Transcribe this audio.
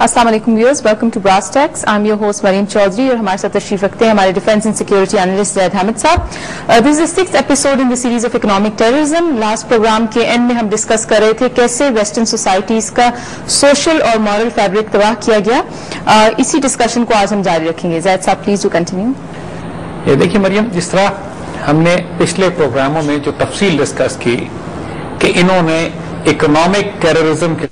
अस्सलाम viewers welcome to brass tacks I am your host Maryam Chaudhry और हमारे साथ तशरीफ़ रखते हैं हमारे defence and security analyst Zaid Hamid sahab. This is six episode in the series of economic terrorism last program के end में हम डिस्कस कर रहे थे कैसे वेस्टर्न सोसाइटीज का सोशल और मॉरल फैब्रिक तबाह किया गया। Uh, इसी डिस्कशन को आज हम जारी रखेंगे। जैद साहब प्लीज़ टू कंटिन्यू ये देखिए मरियम जिस तरह हमने पिछले प्रोग्रामों में जो तफसील डिस्कस की कि इन्होंने इकोनॉमिक टेररिज्म के